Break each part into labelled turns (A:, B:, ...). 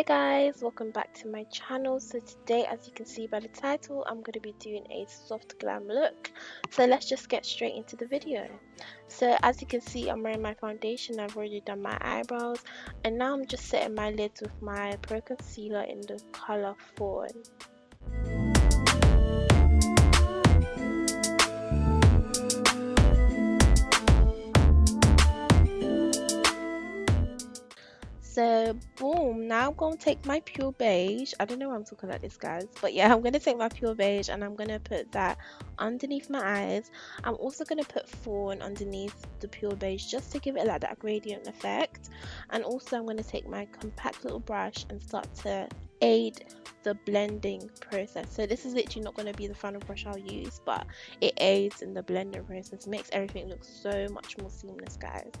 A: hi guys welcome back to my channel. So today as you can see by the title i'm going to be doing a soft glam look. So let's just get straight into the video. So as you can see i'm wearing my foundation. I've already done my eyebrows. And now i'm just setting my lids with my pro concealer in the color fawn so boom now i'm going to take my pure beige. I don't know why i'm talking like this guys but yeah i'm going to take my pure beige and i'm going to put that underneath my eyes. I'm also going to put fawn underneath the pure beige just to give it like that gradient effect. And also i'm going to take my compact little brush and start to aid the blending process. So this is literally not going to be the final brush i'll use but it aids in the blending process. Makes everything look so much more seamless guys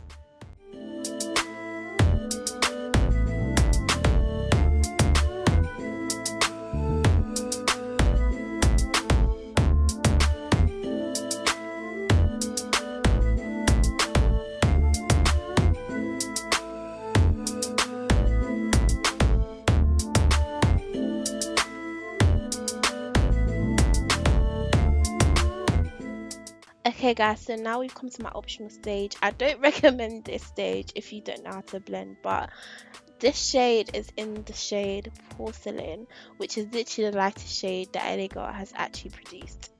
A: Okay guys, so now we've come to my optional stage. I don't recommend this stage if you don't know how to blend, but this shade is in the shade Porcelain, which is literally the lightest shade that Girl has actually produced.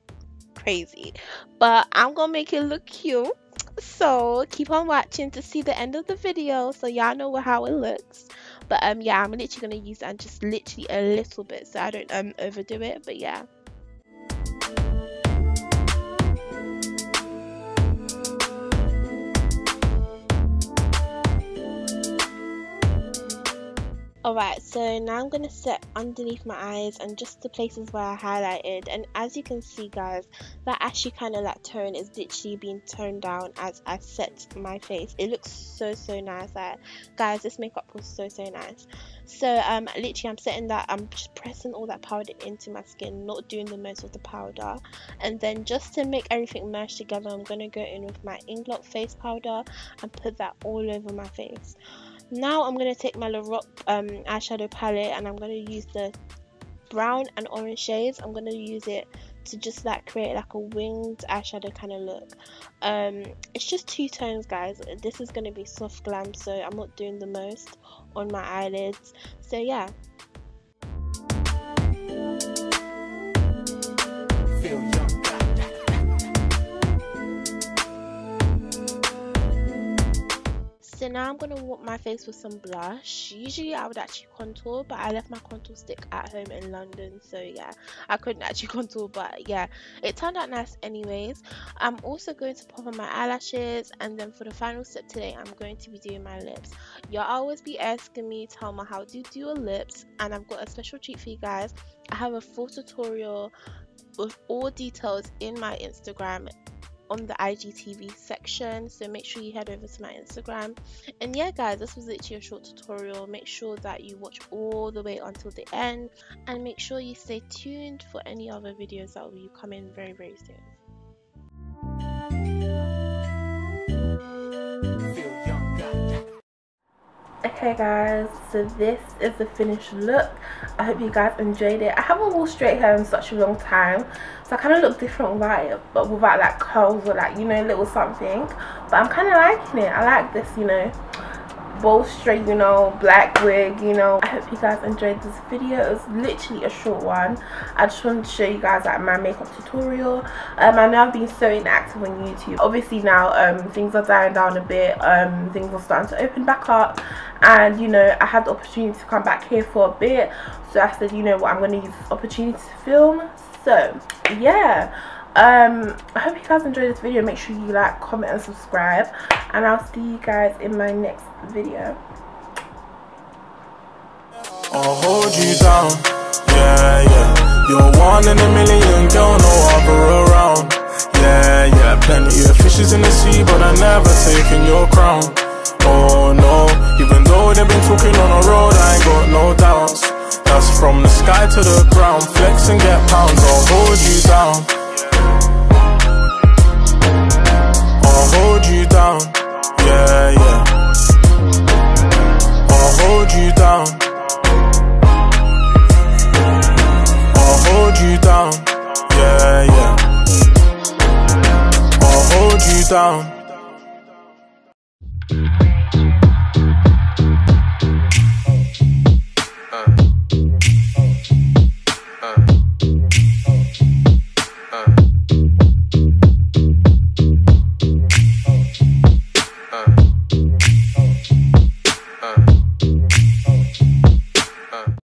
A: Crazy. But I'm gonna make it look cute. So keep on watching to see the end of the video so y'all know how it looks. But um yeah, I'm literally gonna use that just literally a little bit so I don't um overdo it. But yeah. Alright, so now I'm going to set underneath my eyes and just the places where I highlighted and as you can see guys, that actually kind of like tone is literally being toned down as I set my face. It looks so so nice. Like, guys, this makeup was so so nice. So um, literally I'm setting that, I'm just pressing all that powder into my skin, not doing the most of the powder. And then just to make everything merge together, I'm going to go in with my Inglot face powder and put that all over my face now I'm going to take my Lorac um, eyeshadow palette and I'm going to use the brown and orange shades. I'm going to use it to just like create like a winged eyeshadow kind of look. Um it's just two tones guys. This is going to be soft glam so i'm not doing the most on my eyelids. So yeah I'm going to warp my face with some blush. Usually I would actually contour, but I left my contour stick at home in London. So yeah, I couldn't actually contour, but yeah, it turned out nice anyways. I'm also going to pop on my eyelashes. And then for the final step today, I'm going to be doing my lips. Y'all always be asking me, tell me how to do your lips. And I've got a special treat for you guys. I have a full tutorial with all details in my Instagram on the IGTV section so make sure you head over to my Instagram. And yeah guys this was literally a short tutorial. Make sure that you watch all the way until the end and make sure you stay tuned for any other videos that will be coming very very soon okay guys so this is the finished look. I hope you guys enjoyed it. I haven't worn straight hair in such a long time so i kind of look different it but without like curls or like you know little something. But i'm kind of liking it. I like this you know straight you know black wig you know. I hope you guys enjoyed this video. It was literally a short one. I just wanted to show you guys like my makeup tutorial. Um i know i've been so inactive on youtube. Obviously now um things are dying down a bit. Um things are starting to open back up. And you know i had the opportunity to come back here for a bit. So i said you know what i'm going to use this opportunity to film. So yeah um i hope you guys enjoyed this video. Make sure you like comment and subscribe. And i'll see you guys in my next video. I'll hold you down, yeah, yeah. You're one in a million, other around. Yeah, yeah, plenty of fishes in the sea But I never taken your crown. Oh no, even though they've been talking on road I ain't got no doubts. That's from the sky to the ground. Flex and get pounds, I'll hold you down hold you down, yeah, yeah. I'll hold you down.
B: I'll hold you down, yeah, yeah. I'll hold you down.